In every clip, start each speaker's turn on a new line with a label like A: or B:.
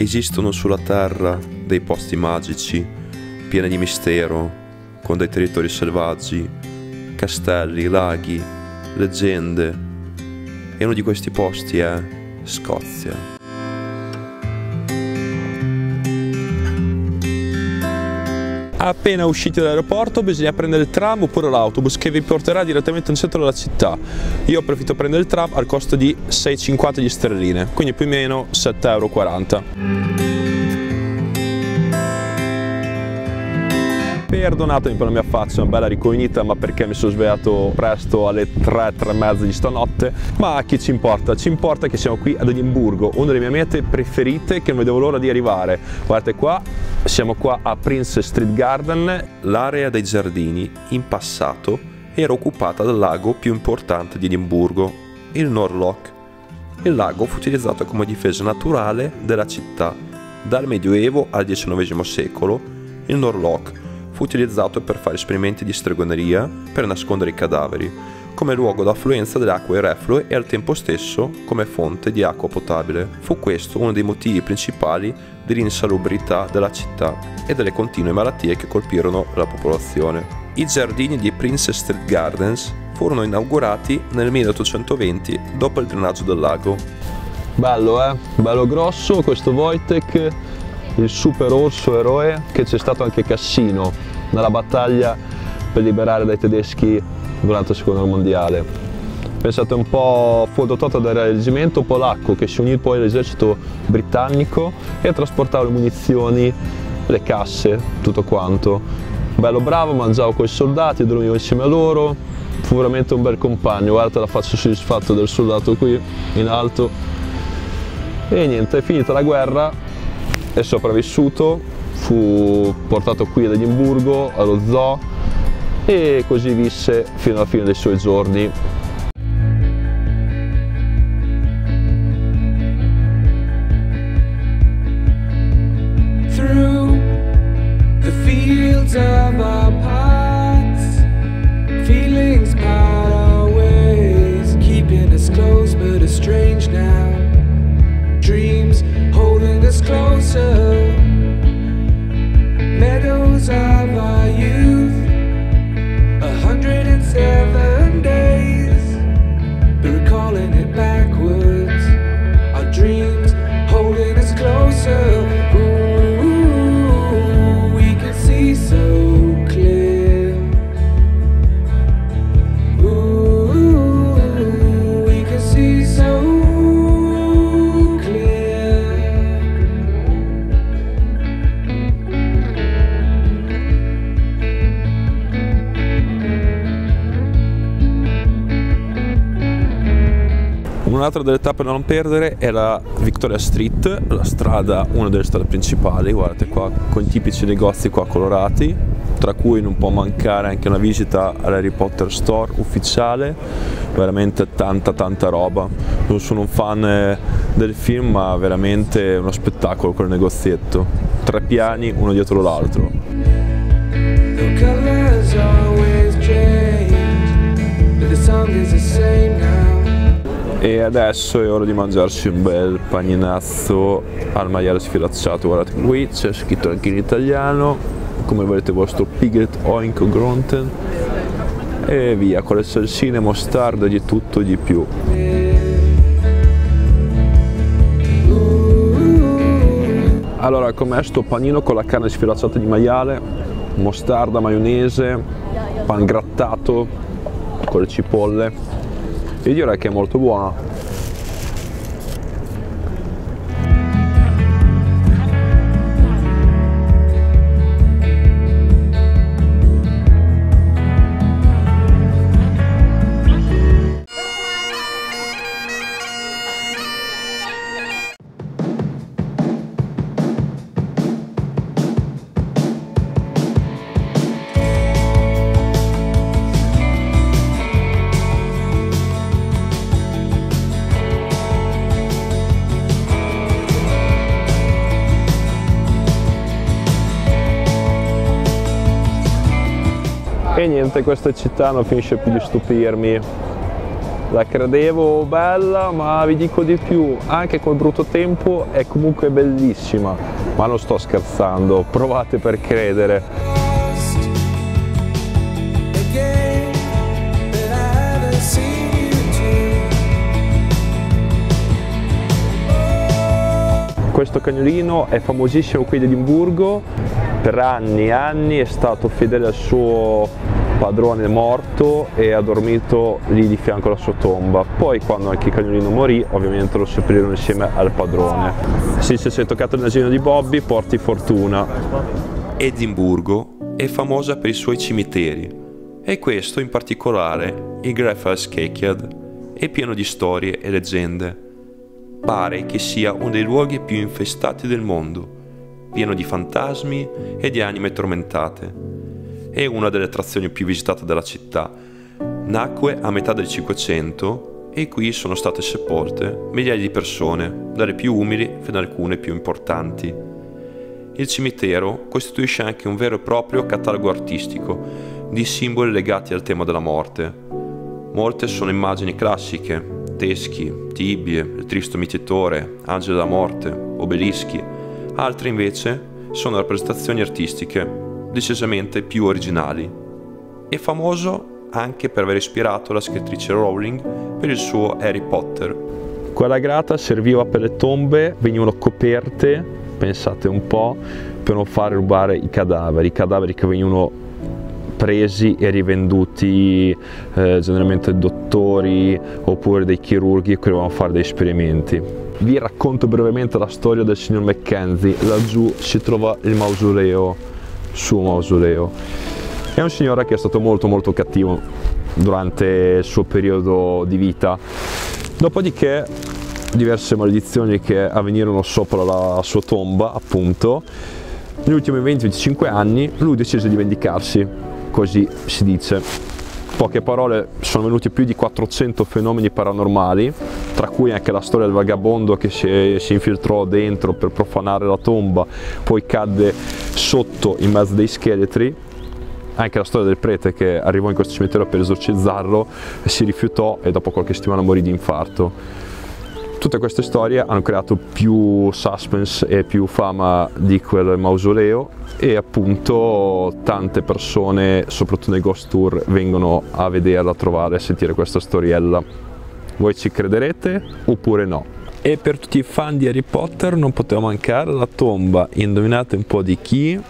A: Esistono sulla Terra dei posti magici, pieni di mistero, con dei territori selvaggi, castelli, laghi, leggende. E uno di questi posti è Scozia.
B: Appena usciti dall'aeroporto bisogna prendere il tram oppure l'autobus che vi porterà direttamente nel centro della città. Io ho preferito prendere il tram al costo di 6,50 di sterline, quindi più o meno 7,40 euro. Perdonatemi per la mia faccia, una bella ricognita, ma perché mi sono svegliato presto alle 3, 3 e mezza di stanotte. Ma a chi ci importa? Ci importa che siamo qui ad Edimburgo, una delle mie mete preferite che non vedevo l'ora di arrivare. Guardate qua, siamo qua a Prince Street Garden.
A: L'area dei giardini in passato era occupata dal lago più importante di Edimburgo, il Norloch. Il lago fu utilizzato come difesa naturale della città. Dal Medioevo al XIX secolo, il Norloch fu utilizzato per fare esperimenti di stregoneria per nascondere i cadaveri, come luogo d'affluenza delle acque reflue e al tempo stesso come fonte di acqua potabile. Fu questo uno dei motivi principali dell'insalubrità della città e delle continue malattie che colpirono la popolazione. I giardini di Princess Street Gardens furono inaugurati nel 1820 dopo il drenaggio del lago.
B: Bello eh, bello grosso questo Wojtek, il super orso eroe che c'è stato anche Cassino nella battaglia per liberare dai tedeschi durante la seconda guerra mondiale. Pensate un po', fu adottato dal reggimento polacco che si unì poi all'esercito britannico e trasportava le munizioni, le casse, tutto quanto. Bello bravo, mangiavo con i soldati, dormivo insieme a loro, fu veramente un bel compagno, guardate la faccia soddisfatta del soldato qui in alto. E niente, è finita la guerra, è sopravvissuto, fu portato qui ad Edimburgo, allo zoo e così visse fino alla fine dei suoi giorni. Un'altra delle tappe da non perdere è la Victoria Street, la strada, una delle strade principali, guardate qua, con i tipici negozi qua colorati, tra cui non può mancare anche una visita all'Harry Potter Store ufficiale, veramente tanta tanta roba. Non sono un fan eh, del film, ma veramente uno spettacolo quel negozietto. Tre piani, uno dietro l'altro. E adesso è ora di mangiarsi un bel paninazzo al maiale sfilacciato. Guardate qui c'è scritto anche in italiano come volete vostro piglet oink gronten. E via con le salsine mostarda di tutto e di più. Allora com'è sto panino con la carne sfilacciata di maiale? Mostarda maionese pan grattato con le cipolle io direi che è molto buona E niente, questa città non finisce più di stupirmi. la credevo bella, ma vi dico di più, anche col brutto tempo è comunque bellissima. Ma non sto scherzando, provate per credere. Questo cagnolino è famosissimo qui di Edimburgo, per anni e anni è stato fedele al suo padrone morto e ha dormito lì di fianco alla sua tomba. Poi quando anche il cagnolino morì, ovviamente lo seppellirono insieme al padrone. Sì, se sei toccato il nasino di Bobby, porti fortuna.
A: Edimburgo è famosa per i suoi cimiteri e questo in particolare, il Greyfriars Kirkyard, è pieno di storie e leggende. Pare che sia uno dei luoghi più infestati del mondo, pieno di fantasmi e di anime tormentate è una delle attrazioni più visitate della città. Nacque a metà del Cinquecento e qui sono state sepolte migliaia di persone, dalle più umili fino ad alcune più importanti. Il cimitero costituisce anche un vero e proprio catalogo artistico di simboli legati al tema della morte. Molte sono immagini classiche, teschi, tibie, il tristo mitetore, angelo della morte, obelischi. Altre invece sono rappresentazioni artistiche decisamente più originali. È famoso anche per aver ispirato la scrittrice Rowling per il suo Harry Potter.
B: Quella grata serviva per le tombe, venivano coperte, pensate un po', per non far rubare i cadaveri, i cadaveri che venivano presi e rivenduti eh, generalmente dottori oppure dei chirurghi che volevano fare dei esperimenti. Vi racconto brevemente la storia del signor Mackenzie. Laggiù si trova il mausoleo suo mausoleo. È un signore che è stato molto molto cattivo durante il suo periodo di vita. Dopodiché diverse maledizioni che avvenirono sopra la sua tomba, appunto, negli ultimi 20-25 anni lui decise di vendicarsi, così si dice. Poche parole, sono venuti più di 400 fenomeni paranormali, tra cui anche la storia del vagabondo che si, si infiltrò dentro per profanare la tomba, poi cadde sotto in mezzo dei scheletri anche la storia del prete che arrivò in questo cimitero per esorcizzarlo si rifiutò e dopo qualche settimana morì di infarto. Tutte queste storie hanno creato più suspense e più fama di quel mausoleo e appunto tante persone, soprattutto nei ghost tour, vengono a vederla, a trovare, a sentire questa storiella. Voi ci crederete oppure no? E per tutti i fan di Harry Potter non poteva mancare la tomba. Indovinate un po' di chi?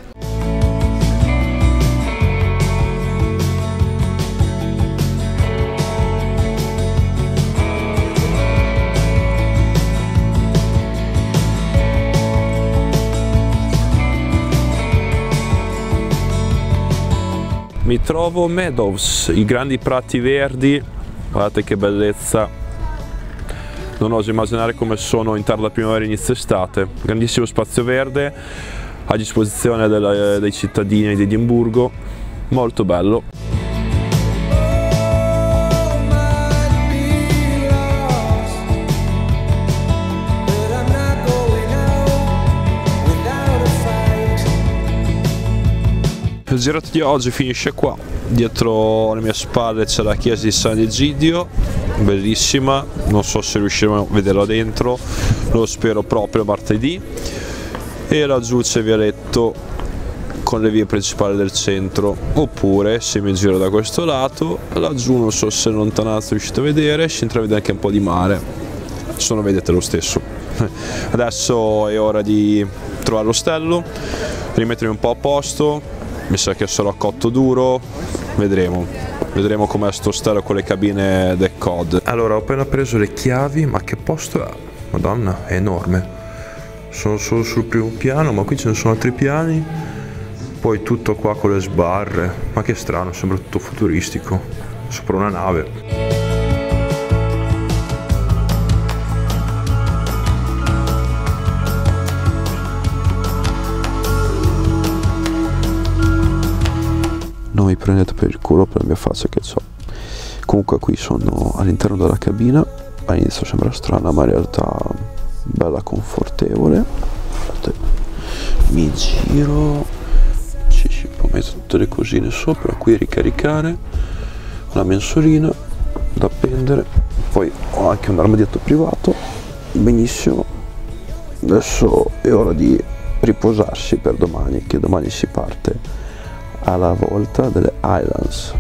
B: Mi trovo Meadows, i grandi prati verdi, guardate che bellezza non oso immaginare come sono in tarda primavera e inizio estate. Grandissimo spazio verde a disposizione dei cittadini di Edimburgo, molto bello. Il girato di oggi finisce qua, dietro alle mie spalle c'è la chiesa di San Egidio, bellissima, non so se riusciremo a vederla dentro, lo spero proprio martedì, e laggiù c'è Vialetto con le vie principali del centro, oppure se mi giro da questo lato, laggiù non so se lontananza riuscite a vedere, si intravede anche un po' di mare, se no vedete lo stesso. Adesso è ora di trovare l'ostello, rimettermi un po' a posto, mi sa che sarò cotto duro, vedremo. Vedremo com'è sto stare con le cabine del COD. Allora, ho appena preso le chiavi, ma che posto è? Madonna, è enorme. Sono solo sul primo piano, ma qui ce ne sono altri piani. Poi tutto qua con le sbarre. Ma che strano, sembra tutto futuristico. Sopra una nave. Prendete per il culo per la mia faccia che ho. Comunque qui sono all'interno della cabina, all'inizio sembra strana ma in realtà bella confortevole. Mi giro, ci si può mettere tutte le cosine sopra, qui ricaricare, una mensolina da appendere poi ho anche un armadietto privato benissimo adesso è ora di riposarsi per domani che domani si parte alla volta delle Islands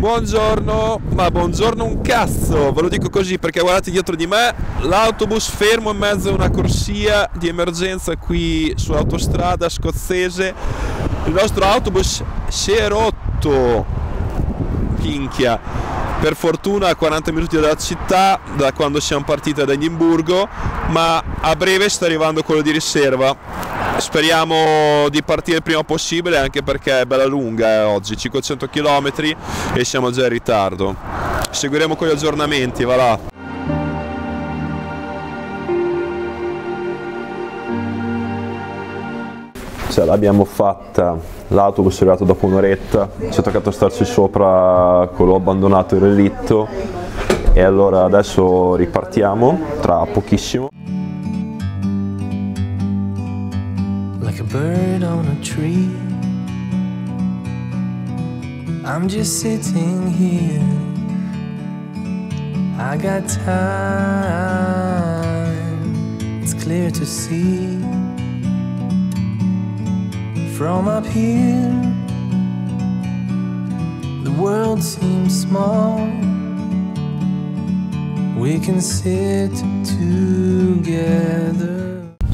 A: Buongiorno, ma buongiorno un cazzo, ve lo dico così perché guardate dietro di me l'autobus fermo in mezzo a una corsia di emergenza qui sull'autostrada scozzese. Il nostro autobus si è rotto, minchia. Per fortuna a 40 minuti dalla città, da quando siamo partiti da Edimburgo, ma a breve sta arrivando quello di riserva. Speriamo di partire il prima possibile anche perché è bella lunga eh, oggi 500 km e siamo già in ritardo. Seguiremo con gli aggiornamenti va là
B: l'abbiamo fatta l'autobus è arrivato dopo un'oretta ci è toccato starci sopra con l'ho abbandonato il relitto e allora adesso ripartiamo tra pochissimo bird on a tree. I'm just sitting here. I got time, it's clear to see. From up here, the world seems small. We can sit together.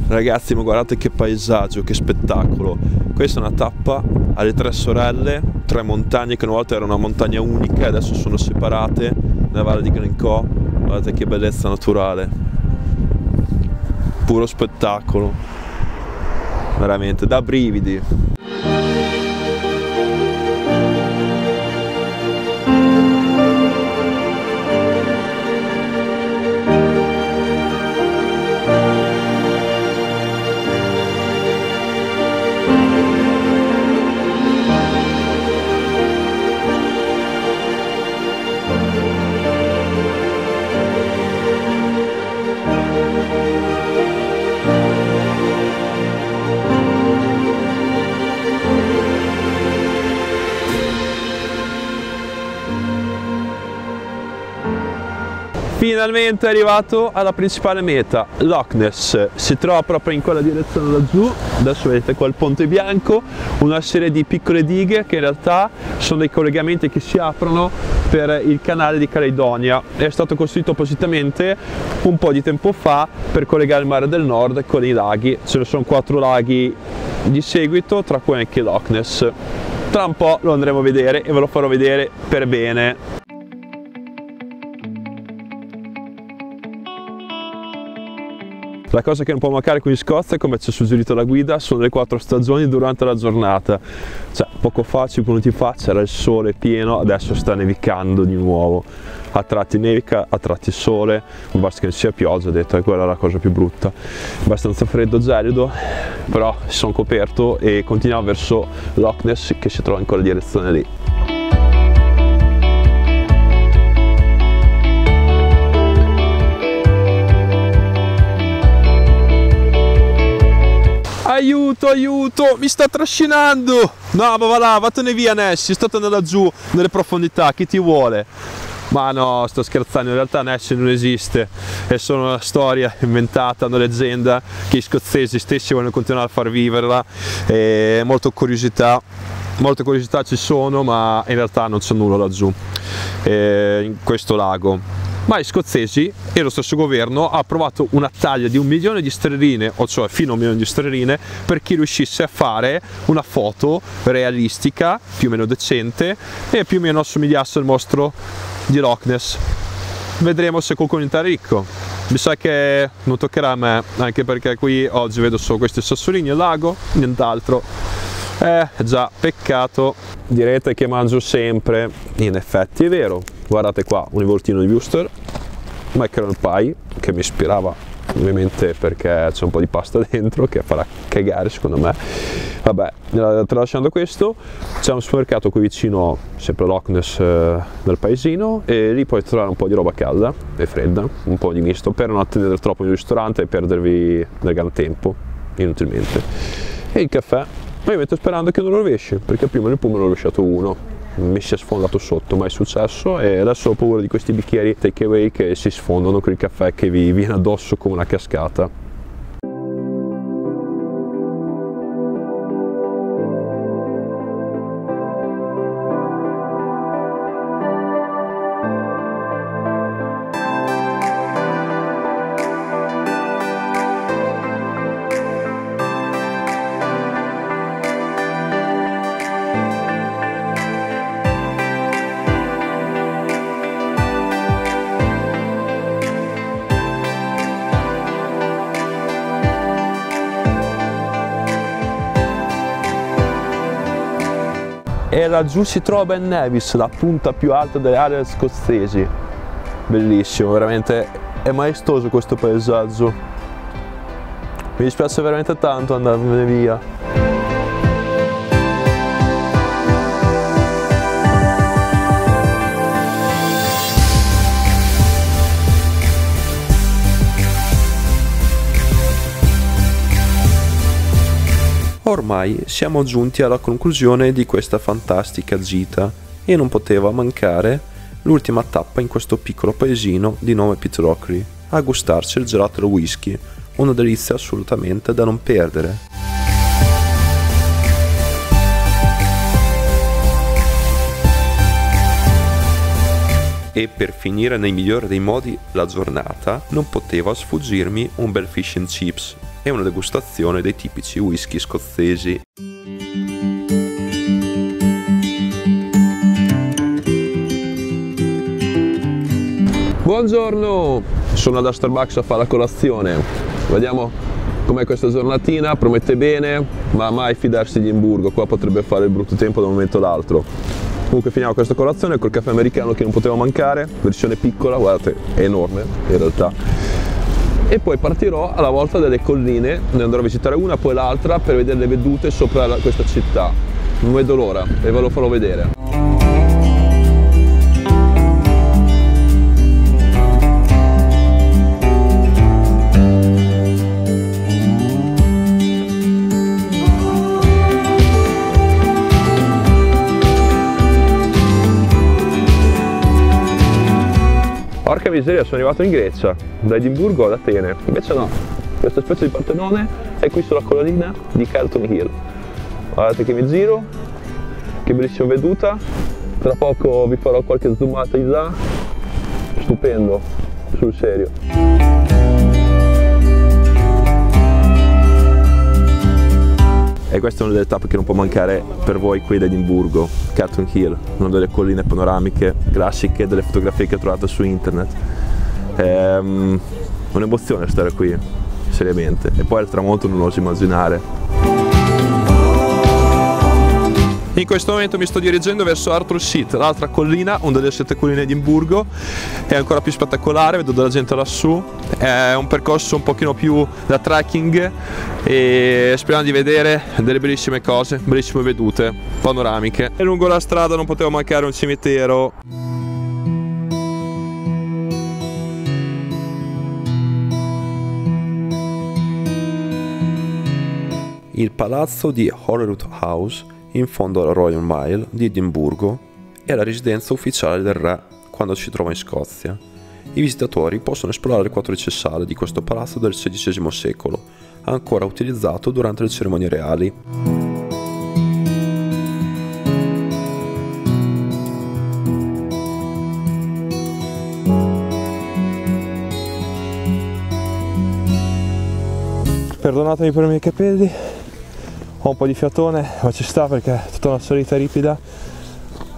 B: Ragazzi, ma guardate che paesaggio, che spettacolo. Questa è una tappa alle tre sorelle, tre montagne che una volta era una montagna unica adesso sono separate nella valle di Glencoe. Guardate che bellezza naturale. Puro spettacolo. Veramente, da brividi. Finalmente arrivato alla principale meta, Loch Ness. Si trova proprio in quella direzione laggiù, adesso vedete qua il ponte bianco, una serie di piccole dighe che in realtà sono dei collegamenti che si aprono per il canale di Caledonia. È stato costruito appositamente un po' di tempo fa per collegare il mare del nord con i laghi. Ce ne sono quattro laghi di seguito, tra cui anche Loch Ness. Tra un po' lo andremo a vedere e ve lo farò vedere per bene. La cosa che non può mancare qui in Scozia, come ci ha suggerito la guida, sono le quattro stagioni durante la giornata. Cioè, poco fa, 5 minuti fa, c'era il sole pieno, adesso sta nevicando di nuovo. A tratti nevica, a tratti sole, basta che non sia pioggia, ho detto, e quella è la cosa più brutta. Abbastanza freddo, gelido, però sono coperto e continuiamo verso Loch Ness che si trova in quella direzione lì. Aiuto, aiuto, mi sta trascinando. No, ma va là, vattene via Nessie, statene laggiù nelle profondità, chi ti vuole? Ma no, sto scherzando, in realtà Nessie non esiste, è solo una storia inventata, una leggenda che gli scozzesi stessi vogliono continuare a far viverla, e molto curiosità, molte curiosità ci sono, ma in realtà non c'è nulla laggiù, in questo lago ma gli scozzesi e lo stesso governo ha approvato una taglia di un milione di sterline, o cioè fino a un milione di sterline, per chi riuscisse a fare una foto realistica, più o meno decente, e più o meno assomigliasse al mostro di Loch Ness. Vedremo se qualcuno diventerà ricco. Mi sa che non toccherà a me, anche perché qui oggi vedo solo questi sassolini al lago, nient'altro. Eh, già, peccato. Direte che mangio sempre, in effetti è vero, guardate qua un involtino di Wuster macaron pie che mi ispirava ovviamente perché c'è un po' di pasta dentro che farà cagare secondo me. Vabbè, tralasciando questo, c'è un supermercato qui vicino, sempre Lockness eh, del paesino, e lì puoi trovare un po' di roba calda e fredda, un po' di misto, per non attendere troppo in ristorante e perdervi del gran tempo, inutilmente. E il caffè, ovviamente sperando che non lo rovesci, perché prima nel pullman l'ho rovesciato uno, mi si è sfondato sotto, ma è successo e adesso ho paura di questi bicchieri take away che si sfondano con il caffè che vi viene addosso come una cascata. E laggiù si trova Ben Nevis, la punta più alta delle aree scozzesi. Bellissimo, veramente è maestoso questo paesaggio. Mi dispiace veramente tanto andarmene via.
A: Ormai siamo giunti alla conclusione di questa fantastica gita e non poteva mancare l'ultima tappa in questo piccolo paesino di nome Pitrockery, a gustarci il gelato al whisky, una delizia assolutamente da non perdere. E per finire nei migliori dei modi la giornata, non poteva sfuggirmi un bel fish and chips e una degustazione dei tipici whisky scozzesi.
B: Buongiorno, sono ad Starbucks a fare la colazione. Vediamo com'è questa giornatina, promette bene, ma mai fidarsi di Imburgo, qua potrebbe fare il brutto tempo da un momento all'altro. Comunque finiamo questa colazione col caffè americano che non poteva mancare, versione piccola, guardate, è enorme in realtà e poi partirò alla volta delle colline, ne andrò a visitare una poi l'altra per vedere le vedute sopra questa città. Non vedo l'ora e ve lo farò vedere. Porca miseria, sono arrivato in Grecia, da Edimburgo ad Atene. Invece no, questa specie di Partenone è qui sulla collina di Carlton Hill. Guardate che mi giro, che bellissima veduta. Tra poco vi farò qualche zoomata di là. Stupendo, sul serio.
A: E questa è una delle tappe che non può mancare per voi qui ad Edimburgo, Carlton Hill, una delle colline panoramiche classiche delle fotografie che trovate su internet. È um, un'emozione stare qui, seriamente, e poi il tramonto non oso immaginare. In questo momento mi sto dirigendo verso Arthur Seat, l'altra collina, una delle sette colline di Edimburgo, è ancora più spettacolare, vedo della gente lassù, è un percorso un pochino più da trekking e speriamo di vedere delle bellissime cose, bellissime vedute panoramiche. E lungo la strada non poteva mancare un cimitero. Il palazzo di Holyrood House in fondo alla Royal Mile di Edimburgo è la residenza ufficiale del re quando si trova in Scozia. I visitatori possono esplorare il quattrice sale di questo palazzo del XVI secolo, ancora utilizzato durante le cerimonie reali.
C: Perdonatemi per i miei capelli, ho un po' di fiatone ma ci sta perché è tutta una salita ripida.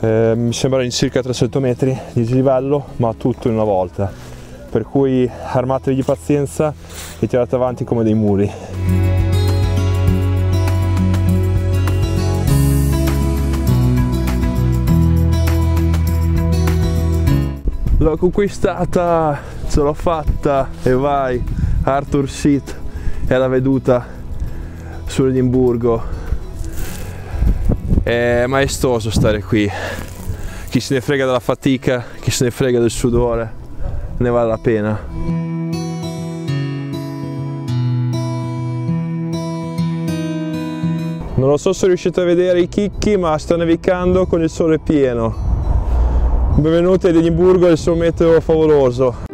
C: Eh, mi sembra in circa 300 metri di livello ma tutto in una volta. Per cui armatevi di pazienza e tirate avanti come dei muri. L'ho conquistata ce l'ho fatta e vai
B: Arthur Seat e la veduta sull'Edimburgo. È maestoso stare qui. Chi se ne frega della fatica, chi se ne frega del sudore, ne vale la pena. Non lo so se riuscite a vedere i chicchi, ma sta nevicando con il sole pieno. Benvenuti ad Edimburgo, il suo meteo favoloso.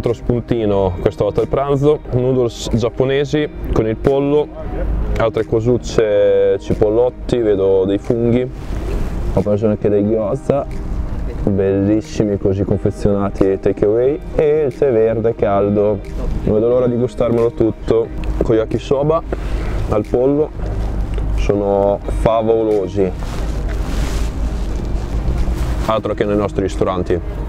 B: Altro spuntino, questa volta il pranzo, noodles giapponesi con il pollo, altre cosucce cipollotti, vedo dei funghi, ho preso anche dei gyoza, bellissimi così confezionati take away e il tè verde caldo, non vedo l'ora di gustarmelo tutto, con gli yakisoba al pollo, sono favolosi, altro che nei nostri ristoranti.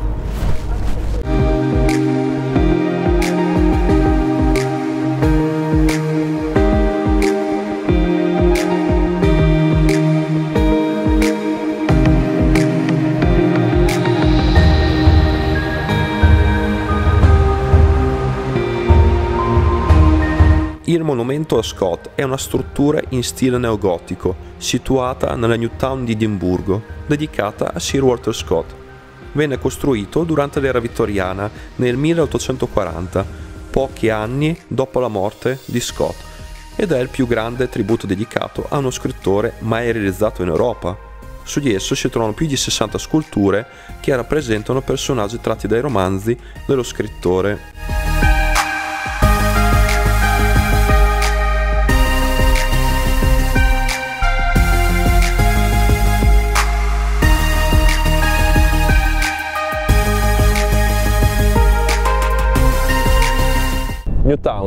A: Il monumento a Scott è una struttura in stile neogotico, situata nella New Town di Edimburgo, dedicata a Sir Walter Scott. Venne costruito durante l'era vittoriana nel 1840, pochi anni dopo la morte di Scott, ed è il più grande tributo dedicato a uno scrittore mai realizzato in Europa. Su di esso si trovano più di 60 sculture che rappresentano personaggi tratti dai romanzi dello scrittore.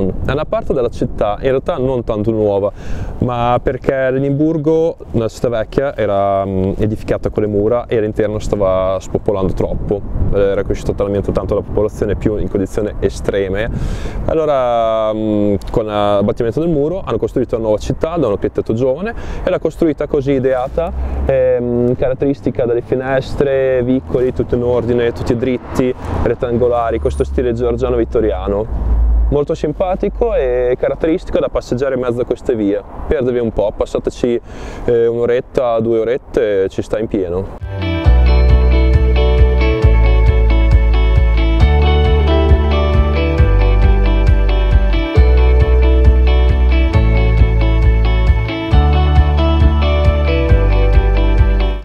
B: Newtown è una parte della città, in realtà non tanto nuova, ma perché l'Edimburgo, una città vecchia, era edificata con le mura e all'interno stava spopolando troppo, era cresciuto talmente tanto la popolazione più in condizioni estreme. Allora con l'abbattimento del muro hanno costruito una nuova città da un architetto giovane e l'ha costruita così ideata, ehm, caratteristica dalle finestre, vicoli, tutto in ordine, tutti dritti, rettangolari, questo stile giorgiano vittoriano molto simpatico e caratteristico da passeggiare in mezzo a queste vie. Perdevi un po', passateci eh, un'oretta, due orette, ci sta in pieno.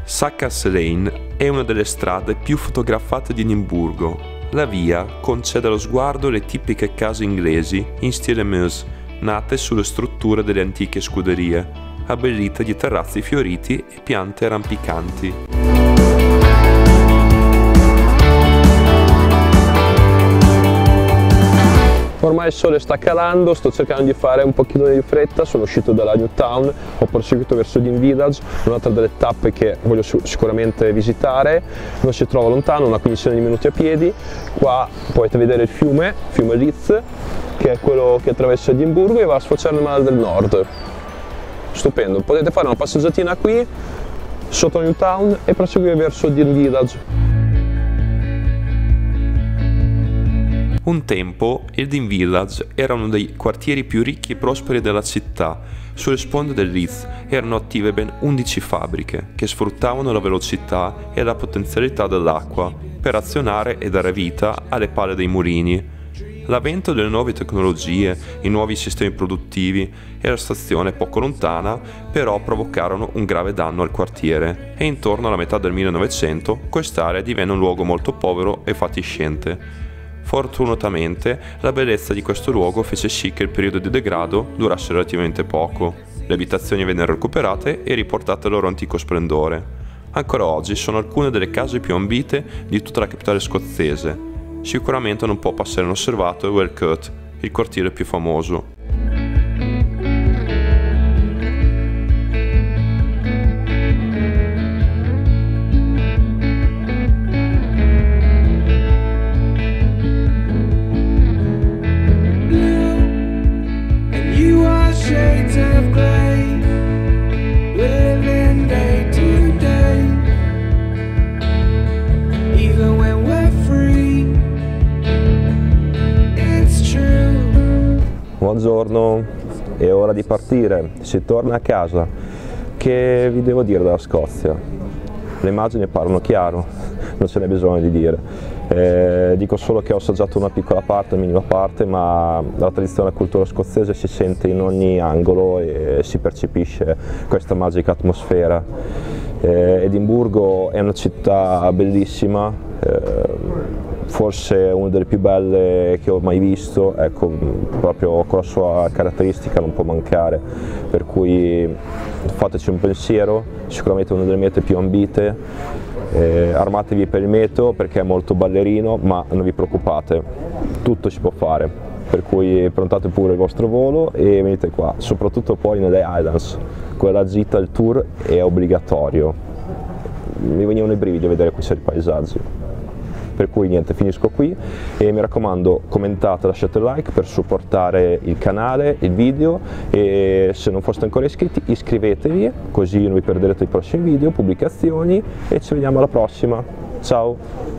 A: Sackers Lane è una delle strade più fotografate di Edimburgo la via concede allo sguardo le tipiche case inglesi in stile Meuse, nate sulle strutture delle antiche scuderie, abbellite di terrazzi fioriti e piante rampicanti.
B: Ormai il sole sta calando, sto cercando di fare un pochino di fretta, sono uscito dalla New Town, ho proseguito verso Dean Village, un'altra delle tappe che voglio sicuramente visitare, non si trova lontano, una quindicina di minuti a piedi, qua potete vedere il fiume, fiume Litz, che è quello che attraversa Edimburgo e va a sfociare nel mare del nord. Stupendo, potete fare una passeggiatina qui, sotto New Town e proseguire verso Dean Village.
A: Un tempo Eldin Village era uno dei quartieri più ricchi e prosperi della città. Sulle sponde del Leith erano attive ben 11 fabbriche che sfruttavano la velocità e la potenzialità dell'acqua per azionare e dare vita alle pale dei mulini. L'avvento delle nuove tecnologie, i nuovi sistemi produttivi e la stazione poco lontana però provocarono un grave danno al quartiere e intorno alla metà del 1900 quest'area divenne un luogo molto povero e fatiscente Fortunatamente, la bellezza di questo luogo fece sì che il periodo di degrado durasse relativamente poco. Le abitazioni vennero recuperate e riportate al loro antico splendore. Ancora oggi sono alcune delle case più ambite di tutta la capitale scozzese. Sicuramente non può passare inosservato Wellcote, il quartiere più famoso.
B: Buongiorno, è ora di partire, si torna a casa. Che vi devo dire dalla Scozia? Le immagini parlano chiaro, non ce n'è bisogno di dire. Eh, dico solo che ho assaggiato una piccola parte, una minima parte, ma la tradizione e la cultura scozzese si sente in ogni angolo e si percepisce questa magica atmosfera. Eh, Edimburgo è una città bellissima, eh, forse una delle più belle che ho mai visto, ecco, proprio con la sua caratteristica non può mancare, per cui fateci un pensiero, sicuramente una delle mete più ambite, eh, armatevi per il meteo perché è molto ballerino, ma non vi preoccupate, tutto si può fare, per cui prontate pure il vostro volo e venite qua, soprattutto poi nelle Islands, quella gita, il tour è obbligatorio, mi venivano i brividi a vedere questi paesaggi per cui niente finisco qui. E mi raccomando commentate lasciate like per supportare il canale il video. E se non foste ancora iscritti iscrivetevi così non vi perderete i prossimi video pubblicazioni. E ci vediamo alla prossima. Ciao